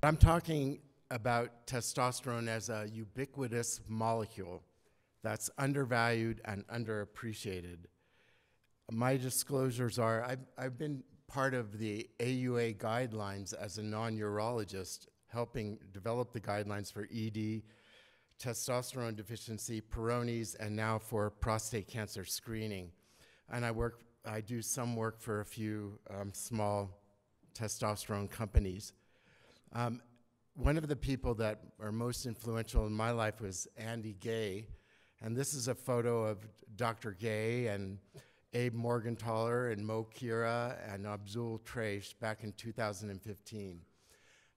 I'm talking about testosterone as a ubiquitous molecule that's undervalued and underappreciated. My disclosures are I've, I've been part of the AUA guidelines as a non urologist, helping develop the guidelines for ED, testosterone deficiency, Peyronie's, and now for prostate cancer screening. And I work, I do some work for a few um, small testosterone companies. Um, one of the people that are most influential in my life was Andy Guay. And this is a photo of Dr. Guay and Abe Morgenthaler and Mo Khera and Abdul Traish back in 2015.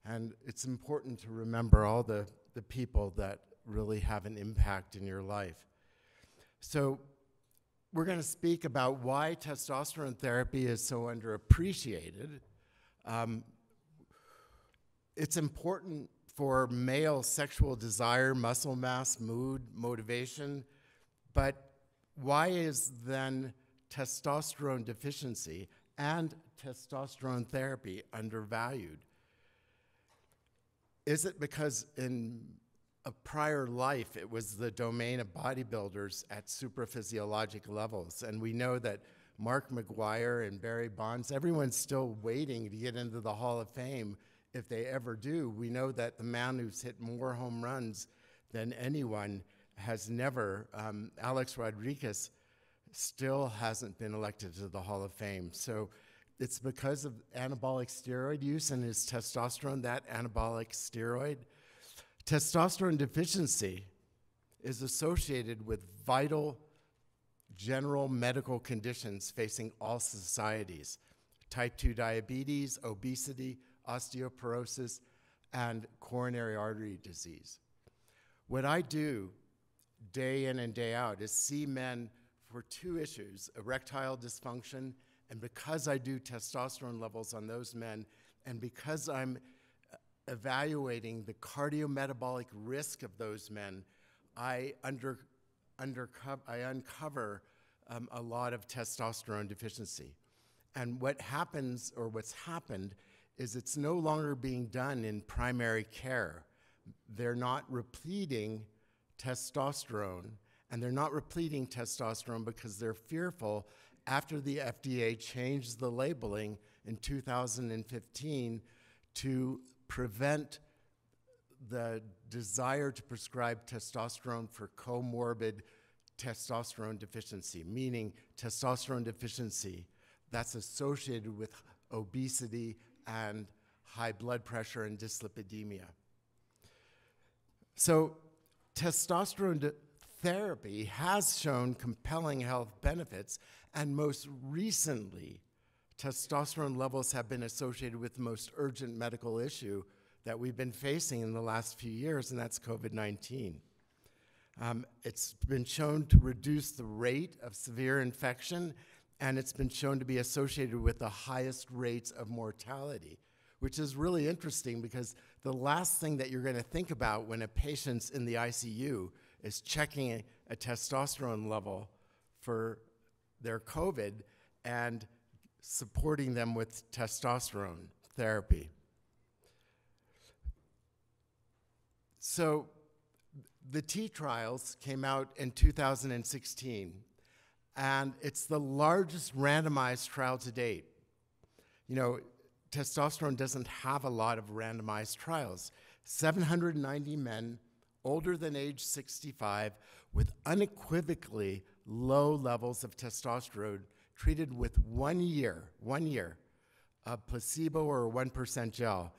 And it's important to remember all the, the people that really have an impact in your life. So, we're going to speak about why testosterone therapy is so underappreciated. Um, it's important for male sexual desire, muscle mass, mood, motivation, but why is then testosterone deficiency and testosterone therapy undervalued? Is it because in a prior life it was the domain of bodybuilders at supraphysiologic levels? And we know that Mark McGwire and Barry Bonds, everyone's still waiting to get into the Hall of Fame if they ever do. We know that the man who's hit more home runs than anyone has never, um, Alex Rodriguez, still hasn't been elected to the Hall of Fame. So it's because of anabolic steroid use and his testosterone, that anabolic steroid. Testosterone deficiency is associated with vital general medical conditions facing all societies type 2 diabetes, obesity, osteoporosis, and coronary artery disease. What I do day in and day out is see men for two issues erectile dysfunction, and because I do testosterone levels on those men, and because I'm uh, evaluating the cardiometabolic risk of those men, I, under, I uncover um, a lot of testosterone deficiency. And what happens, or what's happened, is it's no longer being done in primary care. They're not repleting testosterone and they're not repleting testosterone because they're fearful after the FDA changed the labeling in 2015 to prevent the desire to prescribe testosterone for comorbid testosterone deficiency, meaning testosterone deficiency that's associated with obesity and high blood pressure and dyslipidemia. So, testosterone therapy has shown compelling health benefits, and most recently, testosterone levels have been associated with the most urgent medical issue that we've been facing in the last few years, and that's COVID 19. Um, it's been shown to reduce the rate of severe infection, and it's been shown to be associated with the highest rates of mortality, which is really interesting because the last thing that you're going to think about when a patient's in the ICU is checking a, testosterone level for their COVID and supporting them with testosterone therapy. So the T trials came out in 2016, and it's the largest randomized trial to date. You know, testosterone doesn't have a lot of randomized trials. 790 men older than age 65 with unequivocally low levels of testosterone treated with one year, one year of placebo or 1% gel.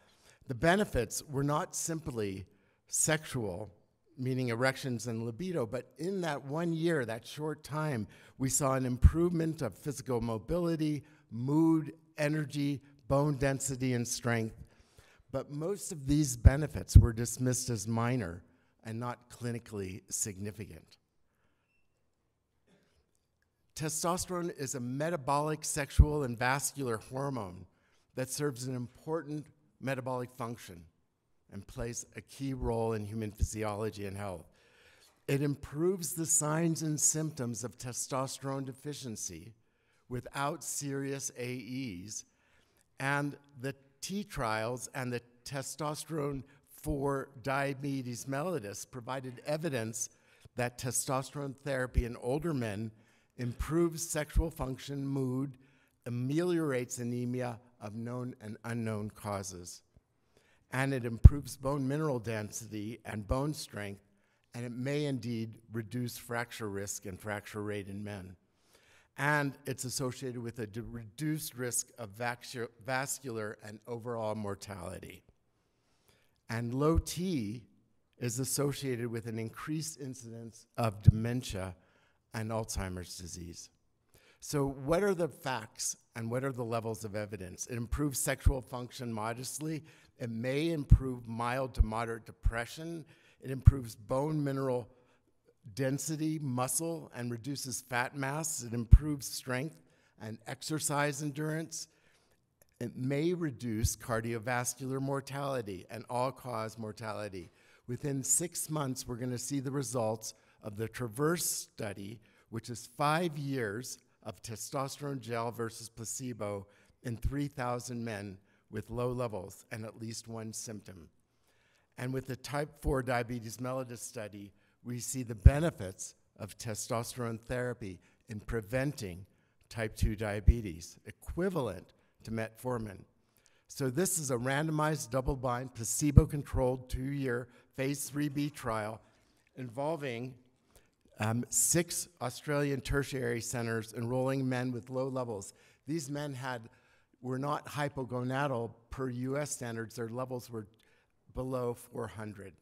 The benefits were not simply sexual, meaning erections and libido, but in that one year, that short time, we saw an improvement of physical mobility, mood, energy, bone density, and strength. But most of these benefits were dismissed as minor and not clinically significant. Testosterone is a metabolic, sexual, and vascular hormone that serves an important metabolic function and plays a key role in human physiology and health. It improves the signs and symptoms of testosterone deficiency without serious AEs, and the T trials and the testosterone for diabetes mellitus provided evidence that testosterone therapy in older men improves sexual function, mood, ameliorates anemia of known and unknown causes. And it improves bone mineral density and bone strength, and it may indeed reduce fracture risk and fracture rate in men. And it's associated with a reduced risk of vascular and overall mortality. And low T is associated with an increased incidence of dementia and Alzheimer's disease. So, what are the facts and what are the levels of evidence? It improves sexual function modestly. It may improve mild to moderate depression. It improves bone mineral density, muscle, and reduces fat mass. It improves strength and exercise endurance. It may reduce cardiovascular mortality and all cause mortality. Within six months, we're going to see the results of the TRAVERSE study, which is five years of testosterone gel versus placebo in 3,000 men with low levels and at least one symptom. And with the type 4 diabetes mellitus study, we see the benefits of testosterone therapy in preventing type 2 diabetes, equivalent to metformin. So, this is a randomized, double blind, placebo controlled two year phase 3B trial involving um, six Australian tertiary centers enrolling men with low levels. These men had were not hypogonadal per US standards, their levels were below 400.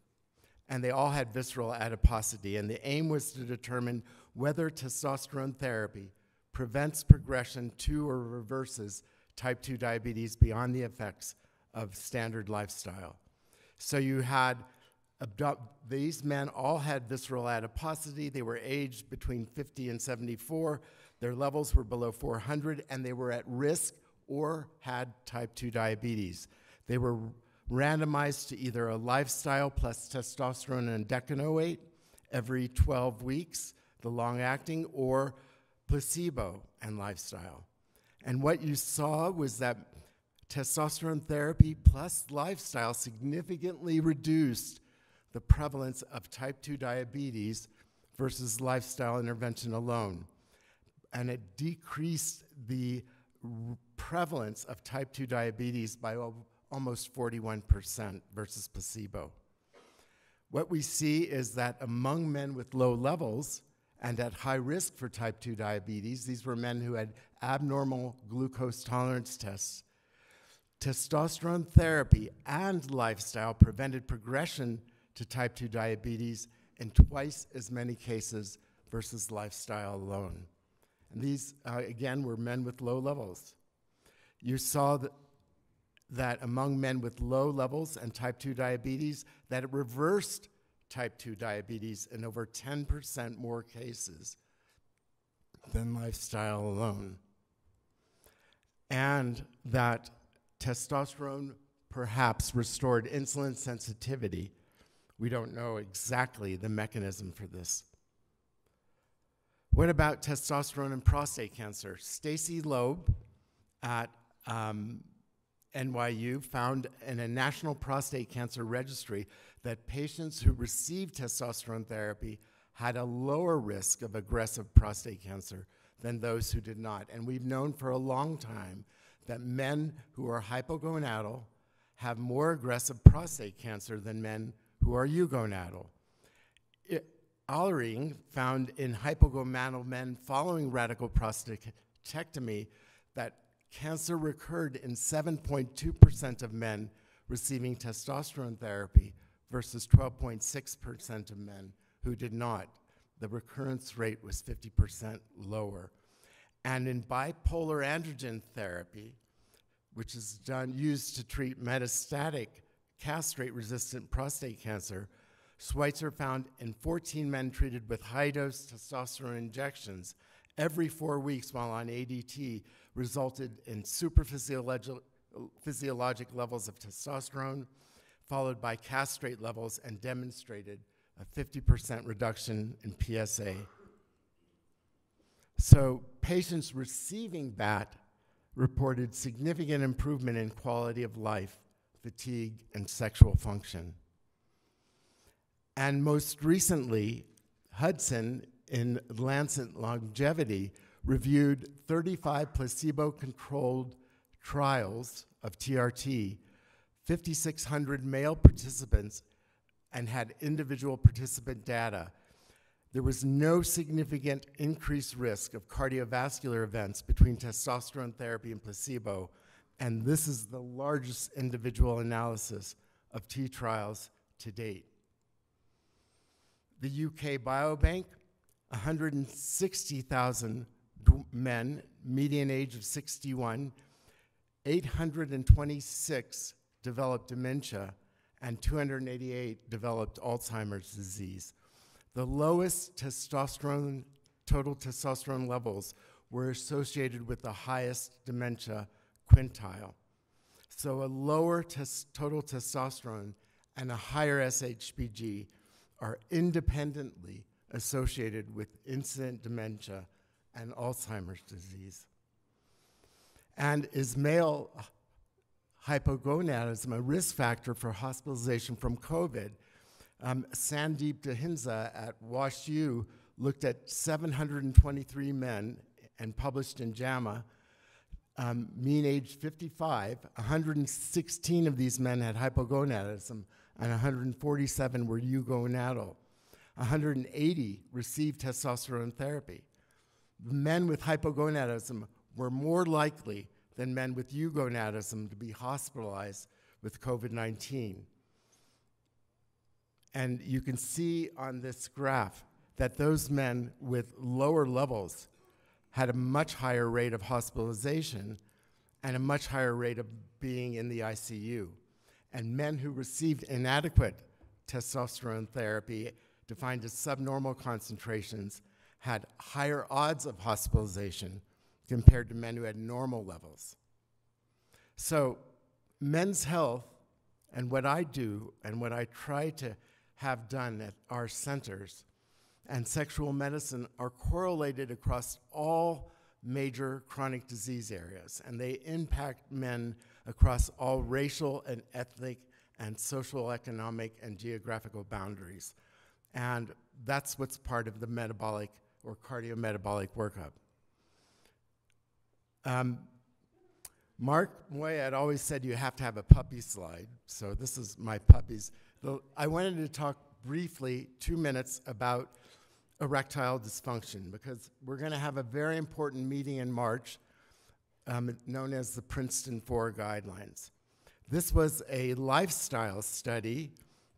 And they all had visceral adiposity. And the aim was to determine whether testosterone therapy prevents progression to or reverses type 2 diabetes beyond the effects of standard lifestyle. So you had these men all had visceral adiposity. They were aged between 50 and 74. Their levels were below 400, and they were at risk or had type 2 diabetes. They were randomized to either a lifestyle plus testosterone undecanoate every 12 weeks, the long acting, or placebo and lifestyle. And what you saw was that testosterone therapy plus lifestyle significantly reduced the prevalence of type 2 diabetes versus lifestyle intervention alone. And it decreased the prevalence of type 2 diabetes by almost 41% versus placebo. What we see is that among men with low levels and at high risk for type 2 diabetes, these were men who had abnormal glucose tolerance tests. Testosterone therapy and lifestyle prevented progression to type 2 diabetes in twice as many cases versus lifestyle alone. And these, uh, again, were men with low levels. You saw that, that among men with low levels and type 2 diabetes, that it reversed type 2 diabetes in over 10% more cases than lifestyle alone. And that testosterone perhaps restored insulin sensitivity we don't know exactly the mechanism for this. What about testosterone and prostate cancer? Stacy Loeb at um, NYU found in a national prostate cancer registry that patients who received testosterone therapy had a lower risk of aggressive prostate cancer than those who did not. And we've known for a long time that men who are hypogonadal have more aggressive prostate cancer than men who are eugonadal. It, Ahlering found in hypogonadal men following radical prostatectomy that cancer recurred in 7.2% of men receiving testosterone therapy versus 12.6% of men who did not. The recurrence rate was 50% lower. And in bipolar androgen therapy, which is done used to treat metastatic castrate resistant prostate cancer, Schweizer found in 14 men treated with high dose testosterone injections every four weeks while on ADT resulted in superphysiologic physiologic levels of testosterone, followed by castrate levels, and demonstrated a 50% reduction in PSA. So, patients receiving BAT reported significant improvement in quality of life fatigue, and sexual function. And most recently, Hudson in Lancet Longevity reviewed 35 placebo controlled trials of TRT, 5,600 male participants, and had individual participant data. There was no significant increased risk of cardiovascular events between testosterone therapy and placebo, and this is the largest individual analysis of T trials to date. The UK Biobank, 160,000 men, median age of 61, 826 developed dementia, and 288 developed Alzheimer's disease. The lowest testosterone, total testosterone levels were associated with the highest dementia quintile. So a lower tes total testosterone and a higher SHBG are independently associated with incident dementia and Alzheimer's disease. And is male hypogonadism a risk factor for hospitalization from COVID? Um, Sandeep Dhindsa at WashU looked at 723 men and published in JAMA, um, mean age 55. 116 of these men had hypogonadism, and 147 were eugonadal. 180 received testosterone therapy. Men with hypogonadism were more likely than men with eugonadism to be hospitalized with COVID 19. And you can see on this graph that those men with lower levels had a much higher rate of hospitalization and a much higher rate of being in the ICU. And men who received inadequate testosterone therapy, defined as subnormal concentrations, had higher odds of hospitalization compared to men who had normal levels. So, men's health and what I do and what I try to have done at our centers and sexual medicine are correlated across all major chronic disease areas, and they impact men across all racial and ethnic and social, economic, and geographical boundaries. And that's what's part of the metabolic or cardiometabolic workup. Um, Mark Moy had always said you have to have a puppy slide, so this is my puppies. I wanted to talk briefly, two minutes, about erectile dysfunction because we're going to have a very important meeting in March um, known as the Princeton 4 Guidelines. This was a lifestyle study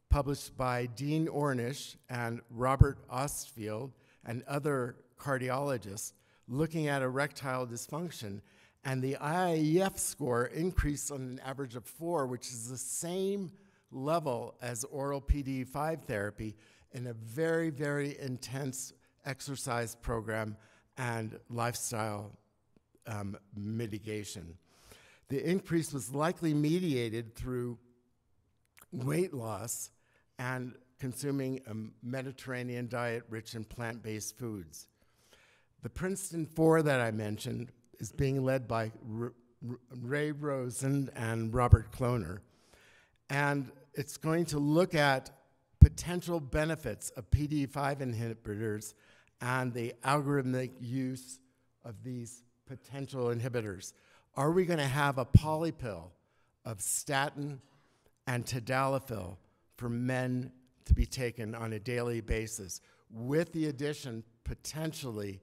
published by Dean Ornish and Robert Ostfeld and other cardiologists looking at erectile dysfunction. And the IIEF score increased on an average of four, which is the same level as oral PDE5 therapy in a very, very intense exercise program and lifestyle um, mitigation. The increase was likely mediated through weight loss and consuming a Mediterranean diet rich in plant based foods. The Princeton 4 that I mentioned is being led by R- R- Ray Rosen and Robert Kloner. And it's going to look at potential benefits of PDE5 inhibitors and the algorithmic use of these potential inhibitors. Are we going to have a polypill of statin and tadalafil for men to be taken on a daily basis with the addition potentially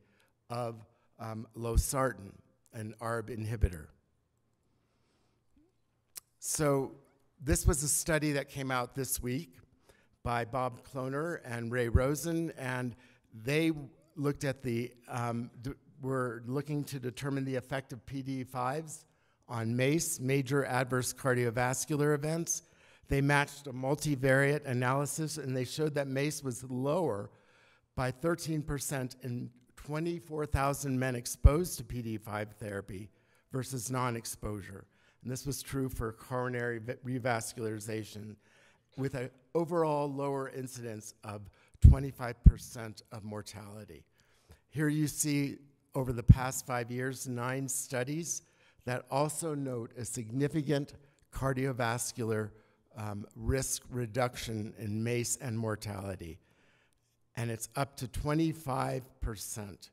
of um, losartan, an ARB inhibitor? So this was a study that came out this week by Bob Kloner and Ray Rosen, and they looked at the, um, were looking to determine the effect of PDE5s on MACE, major adverse cardiovascular events. They matched a multivariate analysis, and they showed that MACE was lower by 13% in 24,000 men exposed to PDE5 therapy versus non exposure and this was true for coronary revascularization, with an overall lower incidence of 25% of mortality. Here you see over the past five years, nine studies that also note a significant cardiovascular um, risk reduction in MACE and mortality. And it's up to 25%.